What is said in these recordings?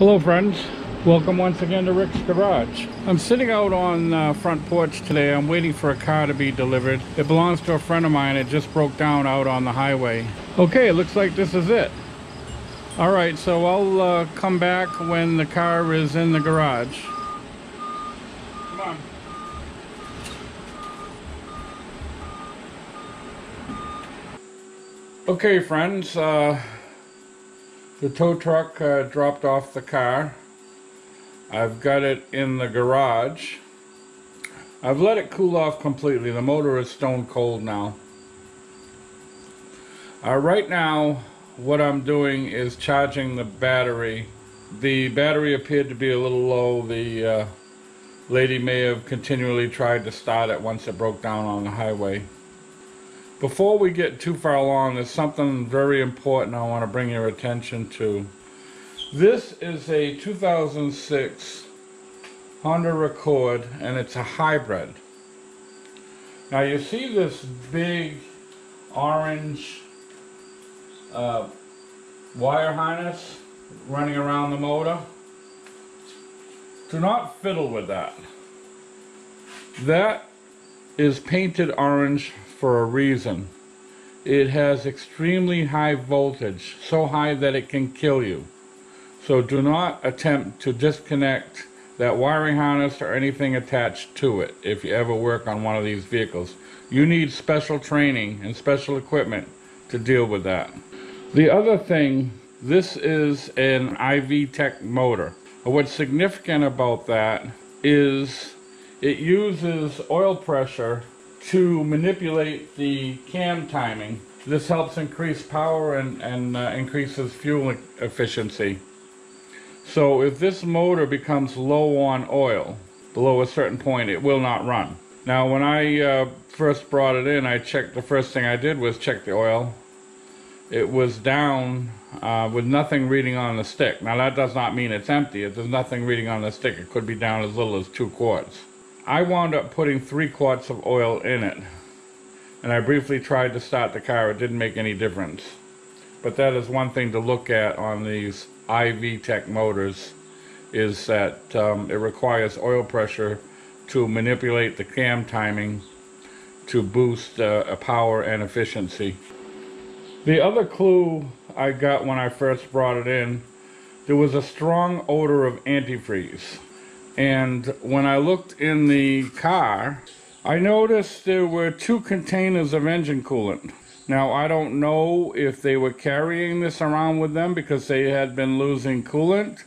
Hello friends, welcome once again to Rick's Garage. I'm sitting out on uh, front porch today. I'm waiting for a car to be delivered. It belongs to a friend of mine. It just broke down out on the highway. Okay, it looks like this is it. All right, so I'll uh, come back when the car is in the garage. Come on. Okay, friends, uh, the tow truck uh, dropped off the car. I've got it in the garage. I've let it cool off completely. The motor is stone cold now. Uh, right now, what I'm doing is charging the battery. The battery appeared to be a little low. The uh, lady may have continually tried to start it once it broke down on the highway. Before we get too far along, there's something very important I want to bring your attention to. This is a 2006 Honda Accord and it's a hybrid. Now you see this big orange uh, wire harness running around the motor. Do not fiddle with that. That is painted orange for a reason. It has extremely high voltage, so high that it can kill you. So do not attempt to disconnect that wiring harness or anything attached to it if you ever work on one of these vehicles. You need special training and special equipment to deal with that. The other thing, this is an i-VTEC motor. What's significant about that is it uses oil pressure to manipulate the cam timing. This helps increase power and, and uh, increases fuel efficiency. So if this motor becomes low on oil, below a certain point, it will not run. Now when I uh, first brought it in, I checked, the first thing I did was check the oil. It was down uh, with nothing reading on the stick. Now that does not mean it's empty. If there's nothing reading on the stick, it could be down as little as two quarts. I wound up putting three quarts of oil in it. And I briefly tried to start the car. It didn't make any difference. But that is one thing to look at on these i-VTEC motors is that um, it requires oil pressure to manipulate the cam timing to boost uh, power and efficiency. The other clue I got when I first brought it in, there was a strong odor of antifreeze. And when I looked in the car, I noticed there were two containers of engine coolant. Now, I don't know if they were carrying this around with them because they had been losing coolant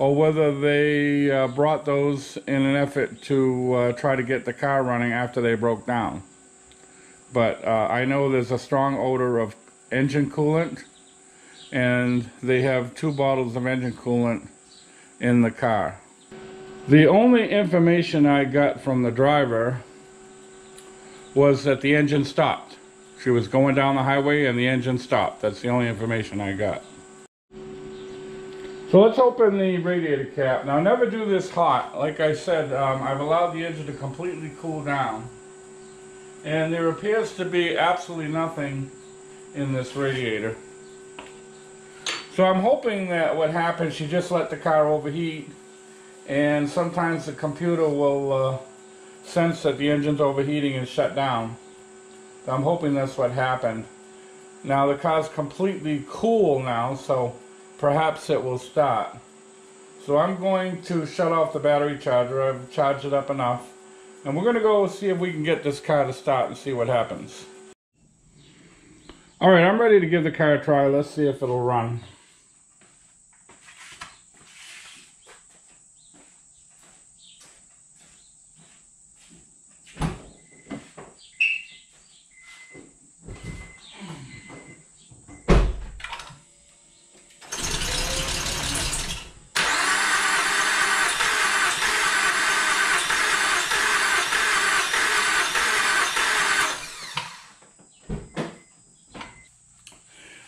or whether they uh, brought those in an effort to uh, try to get the car running after they broke down. But uh, I know there's a strong odor of engine coolant and they have two bottles of engine coolant in the car. The only information I got from the driver was that the engine stopped. She was going down the highway and the engine stopped. That's the only information I got. So let's open the radiator cap. Now never do this hot. Like I said, um, I've allowed the engine to completely cool down. And there appears to be absolutely nothing in this radiator. So I'm hoping that what happened, she just let the car overheat and sometimes the computer will uh, sense that the engine's overheating and shut down. I'm hoping that's what happened. Now the car's completely cool now, so perhaps it will start. So I'm going to shut off the battery charger. I've charged it up enough. And we're going to go see if we can get this car to start and see what happens. Alright, I'm ready to give the car a try. Let's see if it'll run.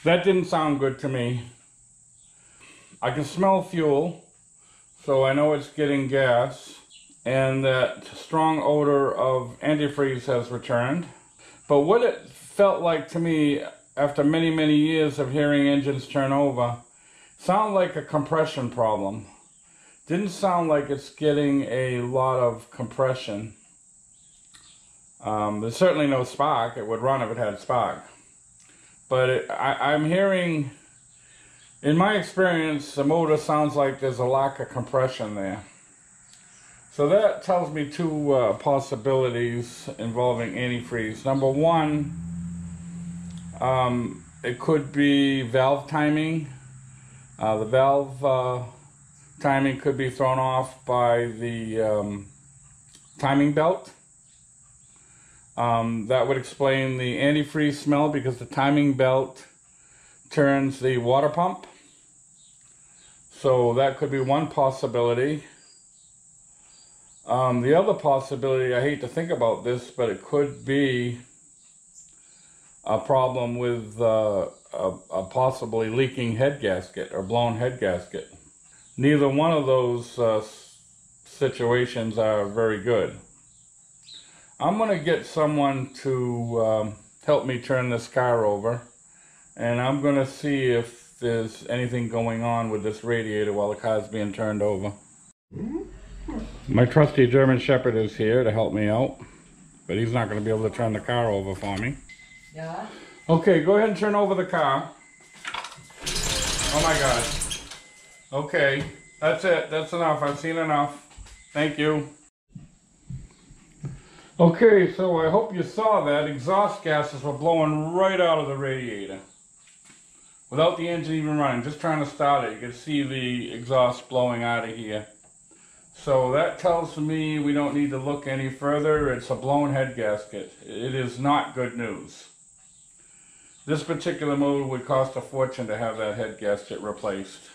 That didn't sound good to me. I can smell fuel, so I know it's getting gas, and that strong odor of antifreeze has returned. But what it felt like to me after many, many years of hearing engines turn over, sounded like a compression problem. Didn't sound like it's getting a lot of compression. Um, there's certainly no spark. It would run if it had spark. But it, I, I'm hearing, in my experience, the motor sounds like there's a lack of compression there. So that tells me two uh, possibilities involving antifreeze. Number one, um, it could be valve timing. Uh, the valve uh, timing could be thrown off by the um, timing belt. Um, that would explain the antifreeze smell because the timing belt turns the water pump. So that could be one possibility. Um, the other possibility, I hate to think about this, but it could be a problem with uh, a, a, possibly leaking head gasket or blown head gasket. Neither one of those uh, situations are very good. I'm going to get someone to um, help me turn this car over and I'm going to see if there's anything going on with this radiator while the car's being turned over. My trusty German Shepherd is here to help me out, but he's not going to be able to turn the car over for me. Yeah. Okay, go ahead and turn over the car. Oh my God. Okay, that's it. That's enough. I've seen enough. Thank you. Okay, so I hope you saw that. Exhaust gases were blowing right out of the radiator. Without the engine even running, just trying to start it. You can see the exhaust blowing out of here. So that tells me we don't need to look any further. It's a blown head gasket. It is not good news. This particular motor would cost a fortune to have that head gasket replaced.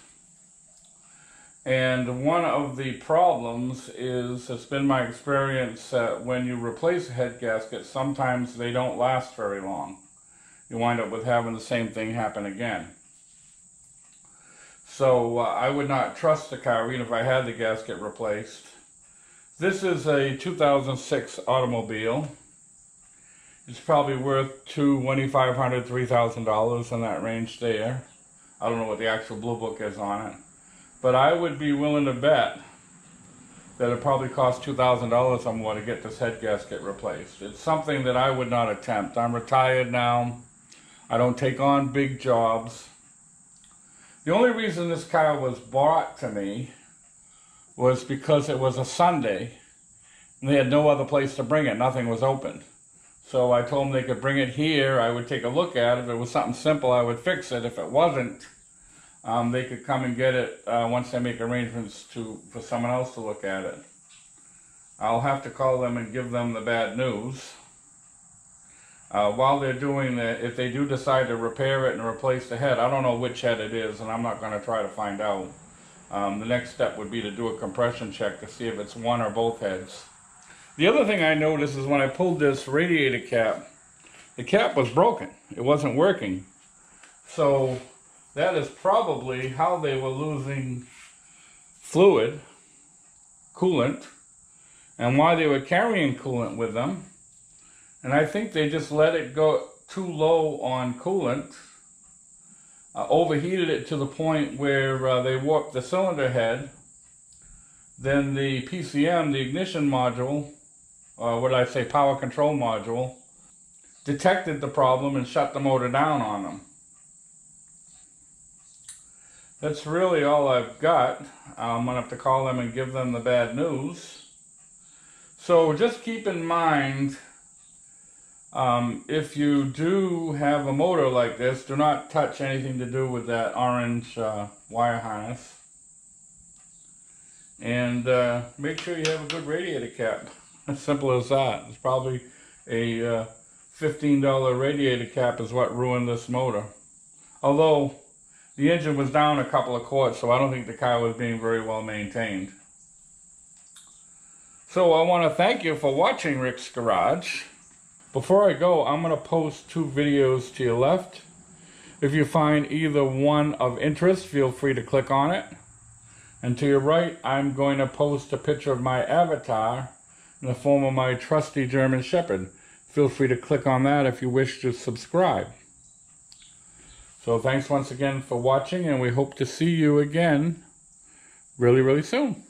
And one of the problems is, it's been my experience that when you replace a head gasket, sometimes they don't last very long. You wind up with having the same thing happen again. So uh, I would not trust the car even if I had the gasket replaced. This is a 2006 automobile. It's probably worth two, $2,500, $3,000 in that range there. I don't know what the actual blue book is on it. But I would be willing to bet that it probably cost $2,000 or more to get this head gasket replaced. It's something that I would not attempt. I'm retired now. I don't take on big jobs. The only reason this car was brought to me was because it was a Sunday and they had no other place to bring it. Nothing was open. So I told them they could bring it here. I would take a look at it. If it was something simple, I would fix it. If it wasn't, um, they could come and get it uh, once they make arrangements to for someone else to look at it. I'll have to call them and give them the bad news. Uh, while they're doing that, if they do decide to repair it and replace the head, I don't know which head it is, and I'm not going to try to find out. Um, the next step would be to do a compression check to see if it's one or both heads. The other thing I noticed is when I pulled this radiator cap, the cap was broken. It wasn't working. So that is probably how they were losing fluid, coolant, and why they were carrying coolant with them. And I think they just let it go too low on coolant, uh, overheated it to the point where uh, they warped the cylinder head. Then the PCM, the ignition module, or what I say, power control module, detected the problem and shut the motor down on them. That's really all I've got. I'm going to have to call them and give them the bad news. So just keep in mind, um, if you do have a motor like this, do not touch anything to do with that orange uh, wire harness. And uh, make sure you have a good radiator cap. As simple as that. It's probably a uh, $15 radiator cap is what ruined this motor. Although the engine was down a couple of quarts, so I don't think the car was being very well maintained. So I want to thank you for watching Rick's Garage. Before I go, I'm going to post two videos to your left. If you find either one of interest, feel free to click on it. And to your right, I'm going to post a picture of my avatar in the form of my trusty German Shepherd. Feel free to click on that if you wish to subscribe. So thanks once again for watching and we hope to see you again really, really soon.